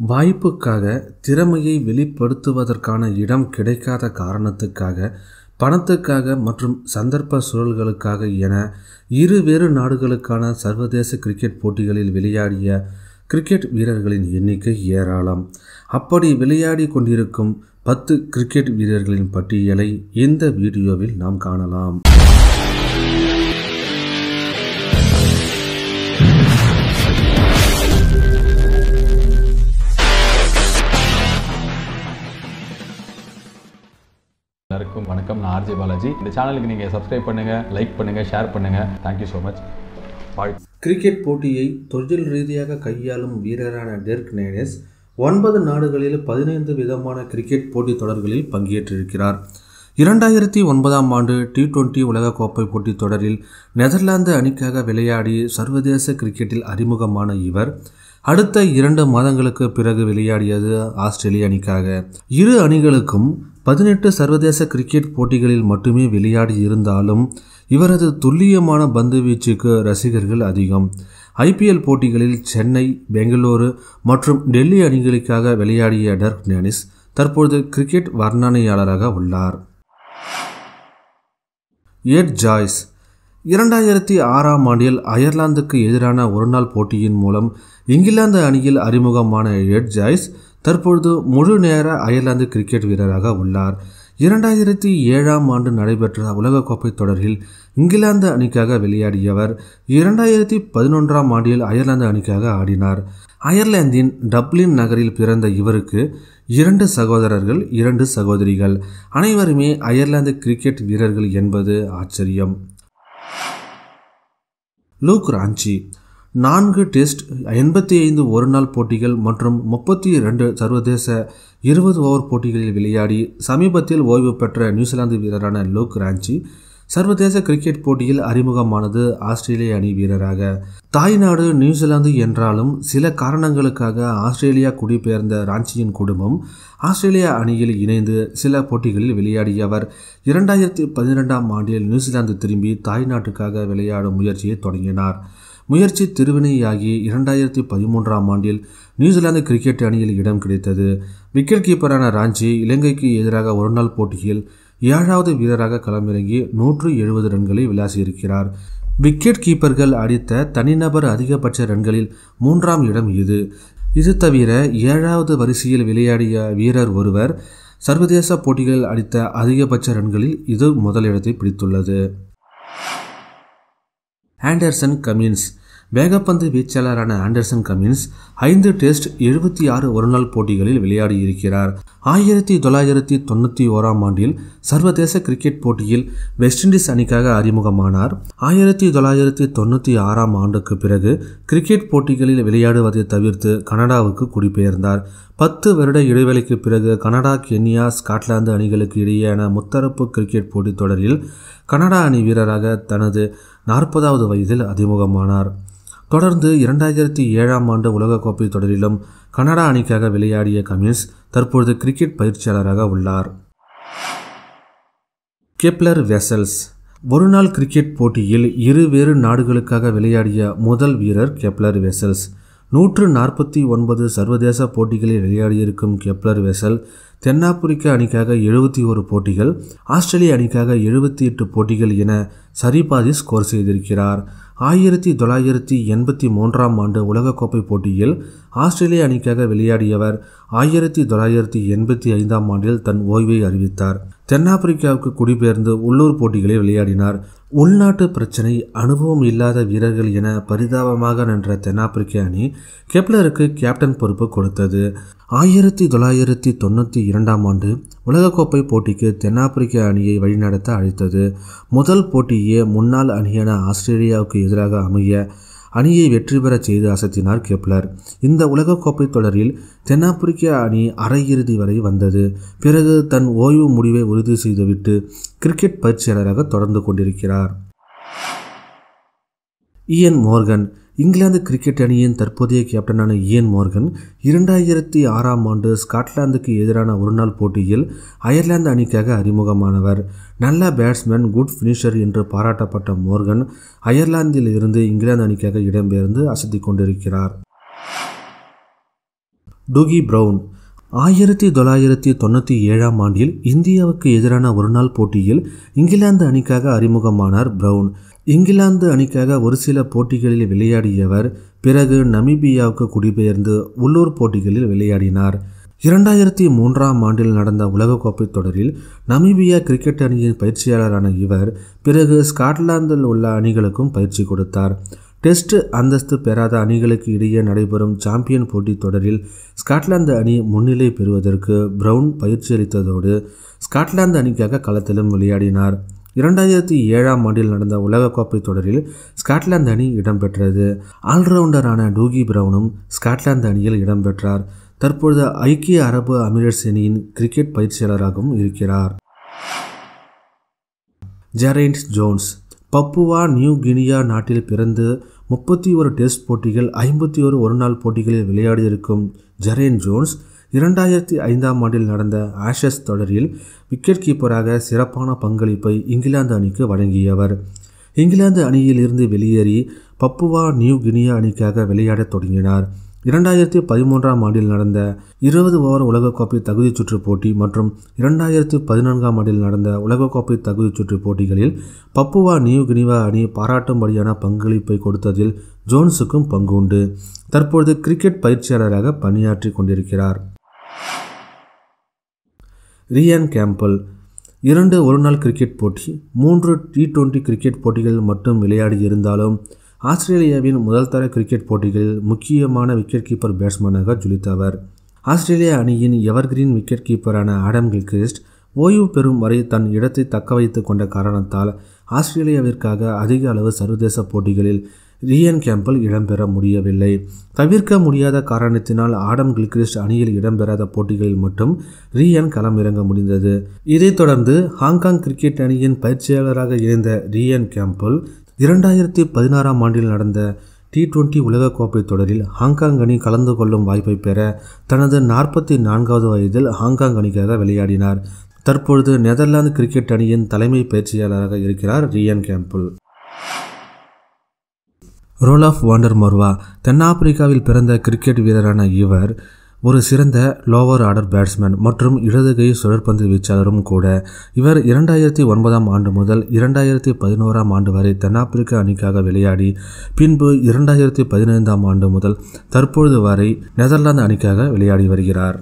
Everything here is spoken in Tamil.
வாய்ப்புக்காக திறமையை வெளிப்படுத்துவதற்கான இடம் கிடைக்காத காரணத்துக்காக பணத்துக்காக மற்றும் சந்தர்ப்ப சூழல்களுக்காக என இருவேறு நாடுகளுக்கான சர்வதேச கிரிக்கெட் போட்டிகளில் விளையாடிய கிரிக்கெட் வீரர்களின் எண்ணிக்கை ஏராளம். அப்படி விளையாடி கொண்டிருக்கும் பத்து கிரிக்கெட் வீரர்களின் பட்டியலை இந்த வீடியோவில் நாம் காணலாம். வணக்கம் நான் ஆர்ஜே பாலாஜி. இந்த சேனலுக்கு நீங்கள் சப்ஸ்கிரைப் பண்ணுங்கள் லைக் பண்ணுங்கள் ஷேர் பண்ணுங்கள் thank you so much bye cricket போட்டியை தொழில் ரீதியாக கையாளும் வீரரான டெர்க் நேனஸ் ஒன்பது நாடுகளில் பதினைந்து விதமான கிரிக்கெட் போட்டித் தொடர்களில் பங்கேற்றிருக்கிறார். இரண்டாயிரத்தி ஒன்பதாம் ஆண்டு டி டுவெண்டி உலகக்கோப்பை போட்டித் தொடரில் நெதர்லாந்து அணிக்காக விளையாடி சர்வதேச கிரிக்கெட்டில் அறிமுகமான இவர் அடுத்த இரண்டு மாதங்களுக்கு பிறகு விளையாடியது ஆஸ்திரேலிய அணிக்காக. இரு அணிகளுக்கும் பதினெட்டு சர்வதேச கிரிக்கெட் போட்டிகளில் மட்டுமே விளையாடி இருந்தாலும் இவரது துல்லியமான பந்து வீச்சுக்கு ரசிகர்கள் அதிகம். ஐபிஎல் போட்டிகளில் சென்னை பெங்களூரு மற்றும் டெல்லி அணிகளுக்காக விளையாடிய டர்க் டேனிஸ் தற்பொழுது கிரிக்கெட் வர்ணனையாளராக உள்ளார். எட் ஜாய்ஸ் இரண்டாயிரத்தி ஆறாம் ஆண்டில் அயர்லாந்துக்கு எதிரான ஒருநாள் போட்டியின் மூலம் இங்கிலாந்து அணியில் அறிமுகமான எட் ஜாய்ஸ் தற்பொழுது முழு நேர அயர்லாந்து கிரிக்கெட் வீரராக உள்ளார். இரண்டாயிரத்தி ஏழாம் ஆண்டு நடைபெற்ற உலகக்கோப்பை தொடரில் இங்கிலாந்து அணிக்காக விளையாடியவர் இரண்டாயிரத்தி பதினொன்றாம் ஆண்டில் அயர்லாந்து அணிக்காக ஆடினார். அயர்லாந்தின் டப்ளின் நகரில் பிறந்த இவருக்கு இரண்டு சகோதரர்கள் இரண்டு சகோதரிகள். அனைவருமே அயர்லாந்து கிரிக்கெட் வீரர்கள் என்பது ஆச்சரியம். Luke Ronchi. நான்கு டெஸ்ட் எண்பத்தி ஐந்து ஒருநாள் போட்டிகள் மற்றும் முப்பத்தி ரெண்டு சர்வதேச இருபது ஓவர் போட்டிகளில் விளையாடி சமீபத்தில் ஓய்வு பெற்ற நியூசிலாந்து வீரரான லூக் ராஞ்சி சர்வதேச கிரிக்கெட் போட்டியில் அறிமுகமானது ஆஸ்திரேலிய அணி வீரராக. தாய்நாடு நியூசிலாந்து என்றாலும் சில காரணங்களுக்காக ஆஸ்திரேலியா குடிபெயர்ந்த ராஞ்சியின் குடும்பம் ஆஸ்திரேலியா அணியில் இணைந்து சில போட்டிகளில் விளையாடியவர் இரண்டாயிரத்தி பதினெண்டாம் ஆண்டில் நியூசிலாந்து திரும்பி தாய்நாட்டுக்காக விளையாடும் முயற்சியை தொடங்கினார். முயற்சி திருவினையாகி இரண்டாயிரத்தி பதிமூன்றாம் ஆண்டில் நியூசிலாந்து கிரிக்கெட் அணியில் இடம் கிடைத்தது. விக்கெட் கீப்பரான ராஞ்சி இலங்கைக்கு எதிராக ஒருநாள் போட்டியில் ஏழாவது வீரராக களமிறங்கி நூற்று எழுபது ரன்களை விளாசியிருக்கிறார். விக்கெட் கீப்பர்கள் அடித்த தனிநபர் அதிகபட்ச ரன்களில் மூன்றாம் இடம் இது. இது தவிர ஏழாவது வரிசையில் விளையாடிய வீரர் ஒருவர் சர்வதேச போட்டிகளில் அடித்த அதிகபட்ச ரன்களில் இது முதலிடத்தை பிடித்துள்ளது. ஆண்டர்சன் கமின்ஸ் வேகப்பந்து வீச்சாளரான ஆண்டர்சன் கமின்ஸ் ஐந்து டெஸ்ட் எழுபத்தி ஆறு ஒருநாள் போட்டிகளில் விளையாடியிருக்கிறார். ஆயிரத்தி தொள்ளாயிரத்தி தொண்ணூற்றி ஓராம் ஆண்டில் சர்வதேச கிரிக்கெட் போட்டியில் வெஸ்ட் இண்டீஸ் அணிக்காக அறிமுகமானார். ஆயிரத்தி தொள்ளாயிரத்தி தொண்ணூற்றி ஆறாம் ஆண்டுக்கு பிறகு கிரிக்கெட் போட்டிகளில் விளையாடுவதை தவிர்த்து கனடாவுக்கு குடிபெயர்ந்தார். பத்து வருட இடைவெளிக்கு பிறகு கனடா கென்யா ஸ்காட்லாந்து அணிகளுக்கு இடையேயான முத்தரப்பு கிரிக்கெட் போட்டித் தொடரில் கனடா அணி வீரராக தனது நாற்பதாவது வயதில் அறிமுகமானார். தொடர்ந்து இரண்டாயிரத்தி ஏழாம் ஆண்டு உலகக்கோப்பை தொடரிலும் கனடா அணிக்காக விளையாடிய கமின்ஸ் தற்பொழுது கிரிக்கெட் பயிற்சியாளராக உள்ளார். கெப்லர் வெசல்ஸ் ஒருநாள் கிரிக்கெட் போட்டியில் இருவேறு நாடுகளுக்காக விளையாடிய முதல் வீரர் கெப்லர் வெசல்ஸ். நூற்று நாற்பத்தி ஒன்பது சர்வதேச போட்டிகளில் விளையாடியிருக்கும் கெப்லர் வெசல் தென்னாப்பிரிக்க அணிக்காக எழுபத்தி ஒரு போட்டிகள் ஆஸ்திரேலிய அணிக்காக எழுபத்தி எட்டு போட்டிகள் என சரிபாதி ஸ்கோர் செய்திருக்கிறார். ஆயிரத்தி தொள்ளாயிரத்தி எண்பத்தி மூன்றாம் ஆண்டு உலகக்கோப்பை போட்டியில் ஆஸ்திரேலிய அணிக்காக விளையாடியவர் ஆயிரத்தி தொள்ளாயிரத்தி எண்பத்தி ஐந்தாம் ஆண்டில் தன் ஓய்வை அறிவித்தார். தென்னாப்பிரிக்காவுக்கு குடிபெயர்ந்து உள்ளூர் போட்டிகளில் விளையாடினார். உள்நாட்டு பிரச்சனை அனுபவம் இல்லாத வீரர்கள் என பரிதாபமாக நின்ற தென்னாப்பிரிக்க அணி கெப்லருக்கு கேப்டன் பொறுப்பு கொடுத்தது. ஆயிரத்தி தொள்ளாயிரத்தி தொண்ணூற்றி இரண்டாம் ஆண்டு உலகக்கோப்பை போட்டிக்கு தென்னாப்பிரிக்க அணியை வழிநடத்த அழைத்தது. முதல் போட்டியே முன்னாள் அணியான ஆஸ்திரேலியாவுக்கு எதிராக அமைய அணியை வெற்றி பெறச் செய்து அசத்தினார் கெப்லர் இந்த உலகக்கோப்பை தொடரில் தென்னாப்பிரிக்க அணி அரையிறுதி வரை வந்தது. பிறகு தன் ஓய்வு முடிவை உறுதி செய்துவிட்டு கிரிக்கெட் பயிற்சியாளராக தொடர்ந்து கொண்டிருக்கிறார். இயன் மோர்கன் இங்கிலாந்து கிரிக்கெட் அணியின் தற்போதைய கேப்டனான இயன் மோர்கன் இரண்டாயிரத்தி ஆறாம் ஆண்டு ஸ்காட்லாந்துக்கு எதிரான ஒருநாள் போட்டியில் அயர்லாந்து அணிக்காக அறிமுகமானவர். நல்ல பேட்ஸ்மேன் குட் ஃபினிஷர் என்று பாராட்டப்பட்ட மோர்கன் அயர்லாந்தில் இருந்து இங்கிலாந்து அணிக்காக இடம்பெயர்ந்து அசத்தி கொண்டிருக்கிறார். டூகி பிரவுன் ஆயிரத்தி தொள்ளாயிரத்தி தொண்ணூற்றி ஏழாம் ஆண்டில் இந்தியாவுக்கு எதிரான ஒருநாள் போட்டியில் இங்கிலாந்து அணிக்காக அறிமுகமானார் பிரவுன். இங்கிலாந்து அணிக்காக ஒரு சில போட்டிகளில் விளையாடியவர் பிறகு நமீபியாவுக்கு குடிபெயர்ந்து உள்ளூர் போட்டிகளில் விளையாடினார். இரண்டாயிரத்தி மூன்றாம் ஆண்டில் நடந்த உலகக்கோப்பை தொடரில் நமீபியா கிரிக்கெட் அணியின் பயிற்சியாளரான இவர் பிறகு ஸ்காட்லாந்தில் உள்ள அணிகளுக்கும் பயிற்சி கொடுத்தார். டெஸ்ட் அந்தஸ்து பெறாத அணிகளுக்கு இடையே நடைபெறும் சாம்பியன் போட்டித் தொடரில் ஸ்காட்லாந்து அணி முன்னிலை பெறுவதற்கு பிரவுன் பயிற்சி அளித்ததோடு ஸ்காட்லாந்து அணிக்காக களத்திலும் விளையாடினார். இரண்டாயிரத்தி ஏழாம் ஆண்டில் நடந்த உலகக்கோப்பை தொடரில் ஸ்காட்லாந்து அணி இடம்பெற்றது. ஆல்ரவுண்டரான டூகி பிரவுனும் ஸ்காட்லாந்து அணியில் இடம்பெற்றார். தற்பொழுது ஐக்கிய அரபு அமீரட்ஸ் அணியின் கிரிக்கெட் பயிற்சியாளராகவும் இருக்கிறார். Geraint Jones Papua New Guinea நாட்டில் பிறந்து முப்பத்தி ஒரு டெஸ்ட் போட்டிகள் ஐம்பத்தி ஒரு ஒருநாள் போட்டிகளில் விளையாடியிருக்கும் ஜெரேன் ஜோன்ஸ் இரண்டாயிரத்தி ஐந்தாம் ஆண்டில் நடந்த ஆஷஸ் தொடரில் விக்கெட் கீப்பராக சிறப்பான பங்களிப்பை இங்கிலாந்து அணிக்கு வழங்கியவர். இங்கிலாந்து அணியில் இருந்து வெளியேறி பப்புவா நியூ கினியா அணிக்காக விளையாடத் தொடங்கினார். இரண்டாயிரத்தி பதிமூன்றாம் ஆண்டில் நடந்த இருபது ஓவர் உலகக்கோப்பை தகுதிச் சுற்று போட்டி மற்றும் இரண்டாயிரத்தி பதினான்காம் ஆண்டில் நடந்த உலகக்கோப்பை தகுதிச் சுற்று போட்டிகளில் பப்புவா நியூ கினிவா அணி பாராட்டும்படியான பங்களிப்பை கொடுத்ததில் ஜோன்ஸுக்கும் பங்கு உண்டு. தற்பொழுது கிரிக்கெட் பயிற்சியாளராக பணியாற்றி கொண்டிருக்கிறார். ரியான் கேம்பல் இரண்டு ஒருநாள் கிரிக்கெட் போட்டி மூன்று டி டுவெண்டி கிரிக்கெட் போட்டிகள் மட்டும் விளையாடி இருந்தாலும் ஆஸ்திரேலியாவின் முதல் தர கிரிக்கெட் போட்டிகளில் முக்கியமான விக்கெட் கீப்பர் பேட்ஸ்மேனாக ஜொலித்தவர் ஆஸ்திரேலிய அணியின் எவர்கிரீன் விக்கெட் கீப்பரான ஆடம் கில்கிரிஸ்ட் ஓய்வு பெறும் வரை தன் இடத்தை தக்க வைத்து கொண்ட காரணத்தால் ஆஸ்திரேலியாவிற்காக அதிக அளவு சர்வதேச போட்டிகளில் ரியன் கேம்பல் இடம்பெற முடியவில்லை. தவிர்க்க முடியாத காரணத்தினால் ஆடம் கில்கிரிஸ்ட் அணியில் இடம்பெறாத போட்டிகளில் மட்டும் ரியன் களமிறங்க முடிந்தது. இதைத் தொடர்ந்து ஹாங்காங் கிரிக்கெட் அணியின் பயிற்சியாளராக இருந்த ரியன் கேம்பல் இரண்டாயிரத்தி பதினாறாம் ஆண்டில் நடந்த டி டுவெண்டி உலகக்கோப்பை தொடரில் ஹாங்காங் அணி கலந்து கொள்ளும் வாய்ப்பை பெற தனது நாற்பத்தி நான்காவது வயதில் ஹாங்காங் அணிக்காக விளையாடினார். தற்பொழுது நெதர்லாந்து கிரிக்கெட் அணியின் தலைமை பயிற்சியாளராக இருக்கிறார் Ryan Campbell Roelof van der Merwe தென்னாப்பிரிக்காவில் பிறந்த கிரிக்கெட் வீரரான இவர் ஒரு சிறந்த லோவர் ஆர்டர் பேட்ஸ்மேன் மற்றும் இடதுகை சுழற்பந்து வீச்சாளரும் கூட. இவர் இரண்டாயிரத்தி ஒன்பதாம் ஆண்டு முதல் இரண்டாயிரத்தி பதினோராம் ஆண்டு வரை தென்னாப்பிரிக்க அணிக்காக விளையாடி பின்பு இரண்டாயிரத்தி பதினைந்தாம் ஆண்டு முதல் தற்பொழுது வரை நெதர்லாந்து அணிக்காக விளையாடி வருகிறார்.